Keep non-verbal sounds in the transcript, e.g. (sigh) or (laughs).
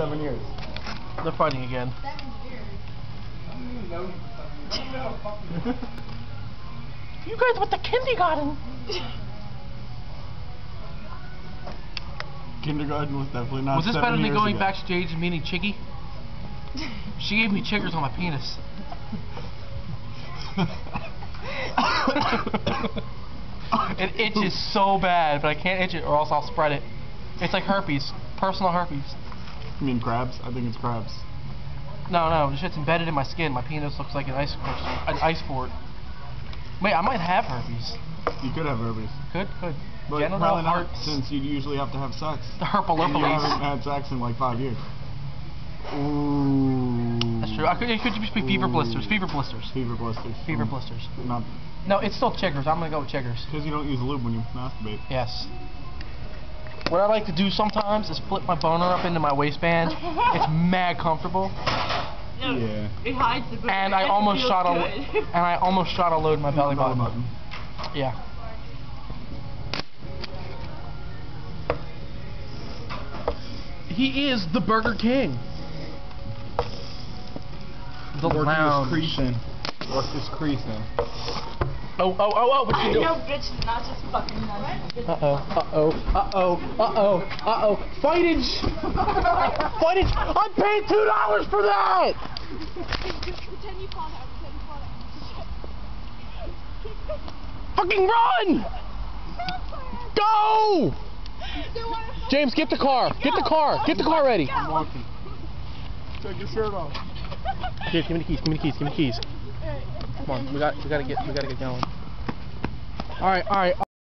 seven years. They're fighting again. (laughs) You guys with the kindergarten. Kindergarten was definitely not. Was this seven better than going ago. backstage and meeting Chiggy? She gave me chiggers on my penis. it itches so bad, but I can't itch it or else I'll spread it. It's like herpes. Personal herpes. You mean crabs? I think it's crabs. No, no, the shit's embedded in my skin. My penis looks like an ice an ice fort. Wait, I might have herpes. You could have herpes. Could, could. But Genital probably not, herpes. since you usually have to have sex. (laughs) The And you haven't had sex in like five years. Ooh. That's true. I could, it could just be fever Ooh. blisters. Fever blisters. Fever blisters. Fever blisters. Not No, it's still chiggers. I'm gonna go with chiggers. because you don't use lube when you masturbate. Yes. What I like to do sometimes is flip my boner up into my waistband. (laughs) it's mad comfortable, No, Yeah. It hides the boner. and I almost shot a good. and I almost shot a load in my belly Belly button. Yeah. He is the Burger King. The Work lounge. is creasing. Work is creasing. Oh, oh, oh, oh! What you doing? know, bitch, not just fucking nuts. Uh oh, uh oh, uh oh, uh oh, uh oh. Fightage! Fightage! I paid two dollars for that! Pretend you fall down. Pretend you fall down. Fucking run! Go! James, get the car. Get the car. Get the car ready. I'm walking. Take your shirt off. Here, give me the keys. Give me the keys. Give me the keys. Come on, we got, we gotta get, we gotta get going. All right, all right.